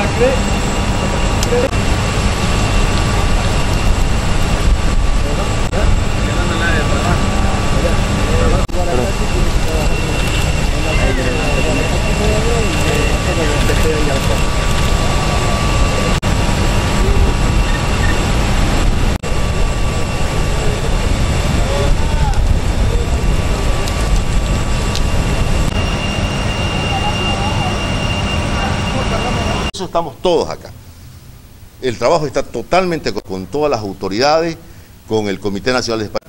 la cree. Estamos todos acá. El trabajo está totalmente con todas las autoridades, con el Comité Nacional de España.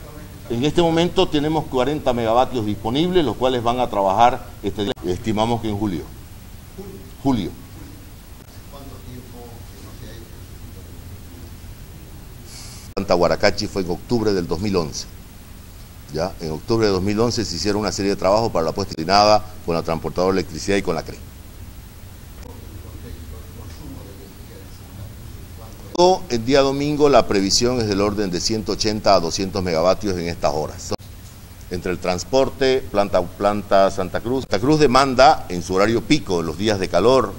En este momento tenemos 40 megavatios disponibles, los cuales van a trabajar, este día. estimamos que en julio. Julio. ¿Cuánto tiempo Santa Guaracachi fue en octubre del 2011. ¿Ya? En octubre de 2011 se hicieron una serie de trabajos para la puesta de nada con la transportadora de electricidad y con la CRE. El día domingo la previsión es del orden de 180 a 200 megavatios en estas horas. Entre el transporte, planta, planta Santa Cruz. Santa Cruz demanda en su horario pico, en los días de calor.